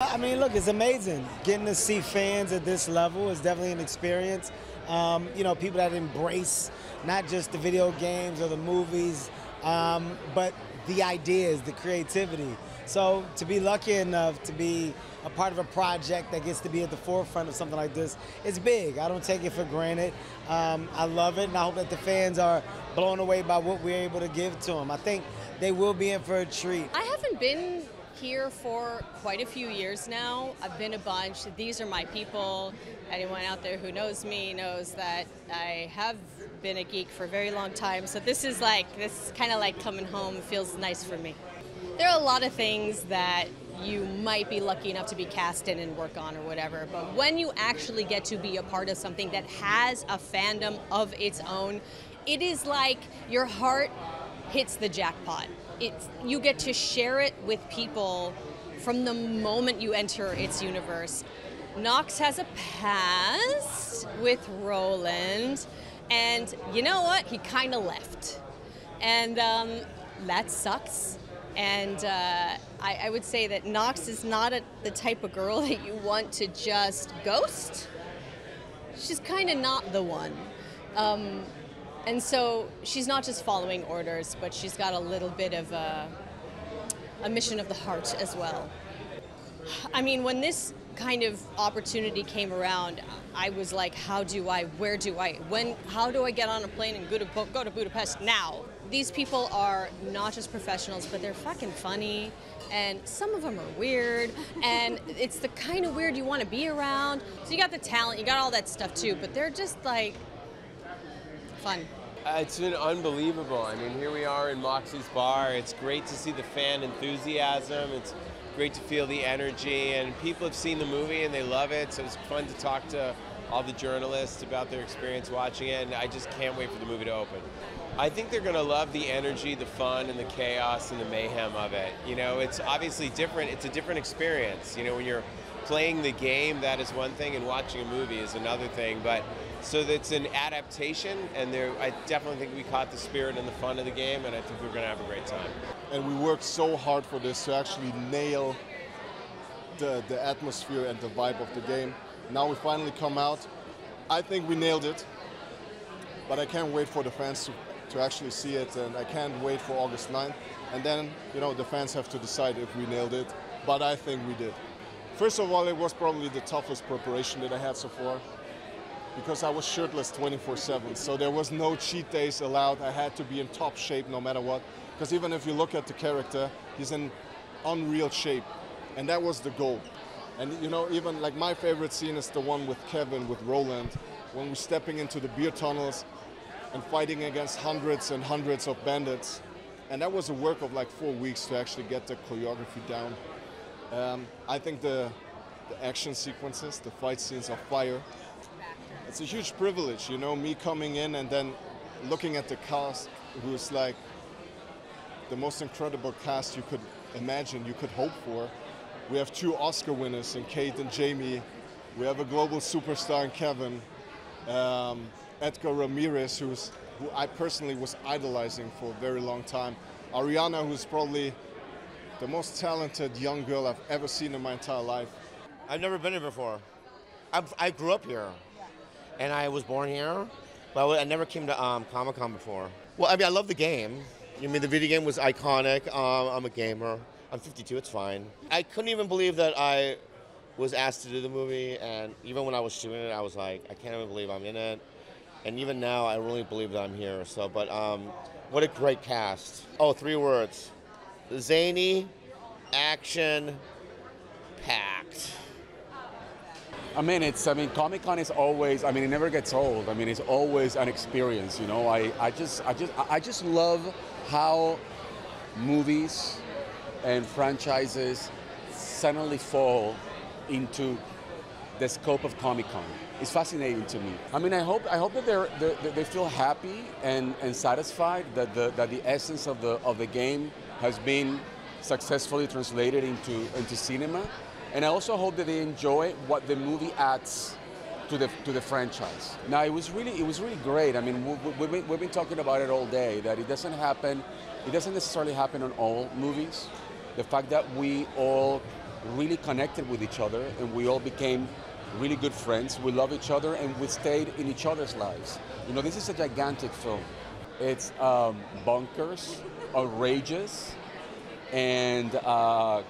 I mean, look, it's amazing. Getting to see fans at this level is definitely an experience. Um, you know, people that embrace not just the video games or the movies, um, but the ideas, the creativity. So to be lucky enough to be a part of a project that gets to be at the forefront of something like this, it's big. I don't take it for granted. Um, I love it, and I hope that the fans are blown away by what we're able to give to them. I think they will be in for a treat. I haven't been here for quite a few years now. I've been a bunch. These are my people. Anyone out there who knows me knows that I have been a geek for a very long time. So this is like, this is kind of like coming home. It feels nice for me. There are a lot of things that you might be lucky enough to be cast in and work on or whatever. But when you actually get to be a part of something that has a fandom of its own, it is like your heart hits the jackpot. It's, you get to share it with people from the moment you enter its universe. Knoxx has a past with Roland, and you know what? He kind of left. And um, that sucks. And uh, I, I, would say that Knoxx is not a, the type of girl that you want to just ghost. She's kind of not the one. Um, and so she's not just following orders, but she's got a little bit of a, a mission of the heart as well. I mean, when this kind of opportunity came around, I was like, how do I, where do I, when, how do I get on a plane and go to, go to Budapest now? These people are not just professionals, but they're fucking funny, and some of them are weird, and it's the kind of weird you want to be around. So you got the talent, you got all that stuff too, but they're just like fun. Uh, it's been unbelievable. I mean, here we are in Moxxi's bar. It's great to see the fan enthusiasm. It's great to feel the energy, and people have seen the movie and they love it. So it's fun to talk to all the journalists about their experience watching it, and I just can't wait for the movie to open. I think they're going to love the energy, the fun, and the chaos and the mayhem of it. You know, it's obviously different. It's a different experience. You know, when you're playing the game, that is one thing, and watching a movie is another thing. But so it's an adaptation, and there, I definitely think we caught the spirit and the fun of the game, and I think we're going to have a great time. And we worked so hard for this to actually nail the, the atmosphere and the vibe of the game. Now we finally come out. I think we nailed it, but I can't wait for the fans to, to actually see it, and I can't wait for August 9th. And then, you know, the fans have to decide if we nailed it, but I think we did. First of all, it was probably the toughest preparation that I had so far because I was shirtless 24-7. So there was no cheat days allowed. I had to be in top shape no matter what. Because even if you look at the character, he's in unreal shape. And that was the goal. And you know, even like my favorite scene is the one with Kevin, with Roland, when we're stepping into the beer tunnels and fighting against hundreds and hundreds of bandits. And that was a work of like four weeks to actually get the choreography down. Um, I think the, the action sequences, the fight scenes are fire it's a huge privilege, you know, me coming in and then looking at the cast, who's like the most incredible cast you could imagine, you could hope for. We have two Oscar winners in Cate and Jamie. We have a global superstar in Kevin. Um, Edgar Ramirez, who's, who I personally was idolizing for a very long time. Ariana, who's probably the most talented young girl I've ever seen in my entire life. I've never been here before. i I grew up here and I was born here, but I never came to um, Comic Con before. Well, I mean, I love the game. I mean, the video game was iconic. Um, I'm a gamer. I'm 52. It's fine. I couldn't even believe that I was asked to do the movie, and even when I was shooting it, I was like, I can't even believe I'm in it. And even now, I really believe that I'm here. So, but um, what a great cast. Oh, three words: zany, action, packed. I mean, it's. I mean, Comic Con is always. I mean, it never gets old. I mean, it's always an experience. You know, I, I just, I just, I just love how movies and franchises suddenly fall into the scope of Comic Con. It's fascinating to me. I mean, I hope, I hope that they're, they're, they feel happy and, and satisfied that the, that the essence of the, of the game has been successfully translated into, into cinema. And I also hope that they enjoy what the movie adds to the to the franchise. Now it was really it was really great. I mean, we, been, we've been talking about it all day. That it doesn't happen, it doesn't necessarily happen on all movies. The fact that we all really connected with each other, and we all became really good friends. We love each other, and we stayed in each other's lives. You know, this is a gigantic film. It's um, bonkers, outrageous, and uh,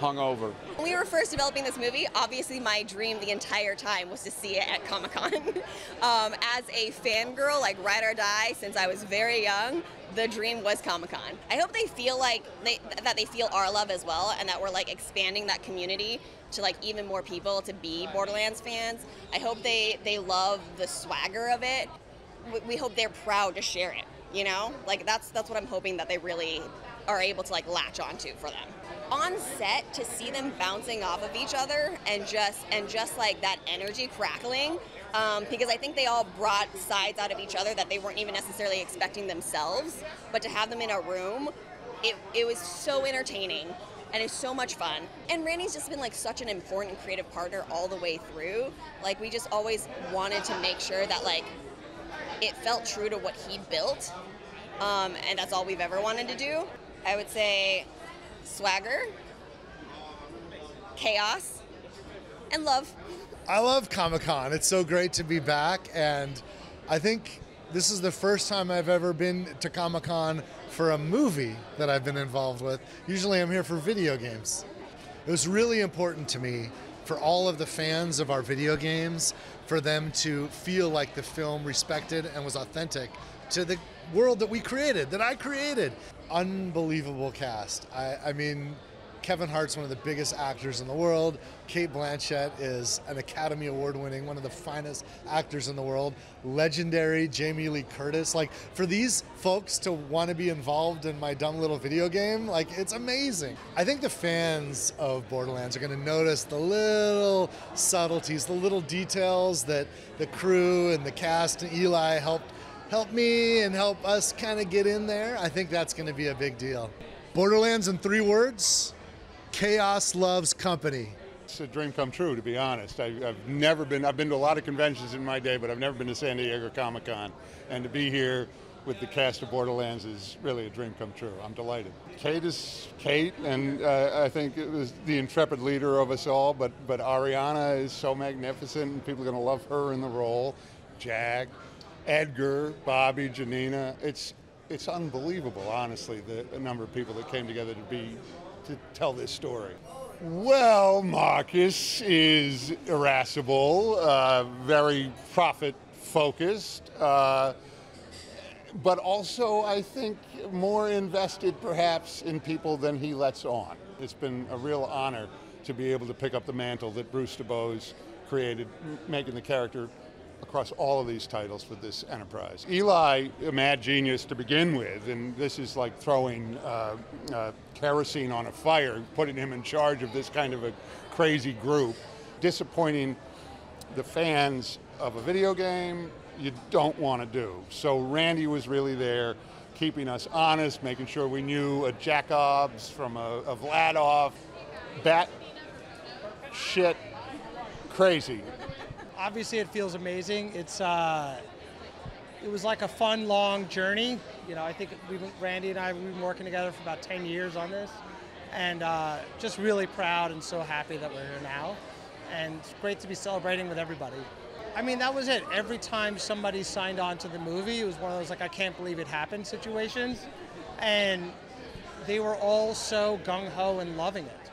hungover. When we were first developing this movie, obviously my dream the entire time was to see it at Comic Con. um, as a fangirl, like ride or die, since I was very young, the dream was Comic Con. I hope they feel like they, that they feel our love as well, and that we're like expanding that community to like even more people to be Borderlands fans. I hope they they love the swagger of it. We, we hope they're proud to share it. You know, like that's that's what I'm hoping that they really are able to like latch onto for them on set to see them bouncing off of each other and just and just like that energy crackling um, because I think they all brought sides out of each other that they weren't even necessarily expecting themselves. But to have them in a room, it, it was so entertaining and it's so much fun. And Randy's just been like such an important creative partner all the way through. Like we just always wanted to make sure that like it felt true to what he built, um, and that's all we've ever wanted to do. I would say swagger, chaos, and love. I love Comic Con. It's so great to be back, and I think this is the first time I've ever been to Comic Con for a movie that I've been involved with. Usually I'm here for video games. It was really important to me for all of the fans of our video games for them to feel like the film respected and was authentic to the world that we created, that I created. Unbelievable cast. I, I mean, Kevin Hart's one of the biggest actors in the world. Cate Blanchett is an Academy Award winning, one of the finest actors in the world. Legendary Jamie Lee Curtis. Like, for these folks to want to be involved in my dumb little video game, like, it's amazing. I think the fans of Borderlands are going to notice the little subtleties, the little details that the crew and the cast and Eli helped help me and help us kind of get in there. I think that's going to be a big deal. Borderlands in three words Chaos loves company. It's a dream come true, to be honest. I, have never been, I've been to a lot of conventions in my day, but I've never been to San Diego Comic Con. And to be here with the cast of Borderlands is really a dream come true. I'm delighted. Cate is Cate, and uh, I think it was the intrepid leader of us all, but, but Ariana is so magnificent, and people are going to love her in the role. Jag, Edgar, Bobby, Janina. It's, it's unbelievable, honestly, the, the number of people that came together to be to tell this story? Well, Marcus is irascible, uh, very profit focused, uh, but also, I think, more invested perhaps in people than he lets on. It's been a real honor to be able to pick up the mantle that Bruce DuBose created, making the character across all of these titles for this enterprise. Eli, a mad genius to begin with, and this is like throwing uh, uh, kerosene on a fire, putting him in charge of this kind of a crazy group, disappointing the fans of a video game you don't want to do. So Randy was really there, keeping us honest, making sure we knew a Jacobs from a, a Vladoff, bat shit crazy obviously it feels amazing. It's uh, it was like a fun, long journey. You know, I think we Randy and I we've been working together for about 10 years on this, and uh, just really proud and so happy that we're here now, and it's great to be celebrating with everybody. I mean, that was it. Every time somebody signed on to the movie, it was one of those like I can't believe it happened situations, and they were all so gung ho and loving it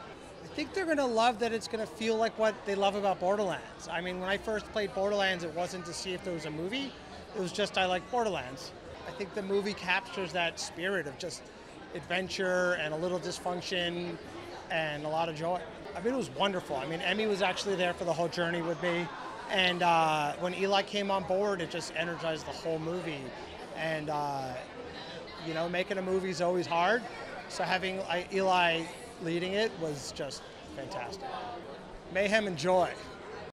think they're going to love that it's going to feel like what they love about Borderlands. I mean, when I first played Borderlands, it wasn't to see if there was a movie, it was just I like Borderlands. I think the movie captures that spirit of just adventure and a little dysfunction and a lot of joy. I mean, it was wonderful. I mean, Emmy was actually there for the whole journey with me. And uh, when Eli came on board, it just energized the whole movie. And, uh, you know, making a movie is always hard. So having uh, Eli leading it was just fantastic. Mayhem and joy.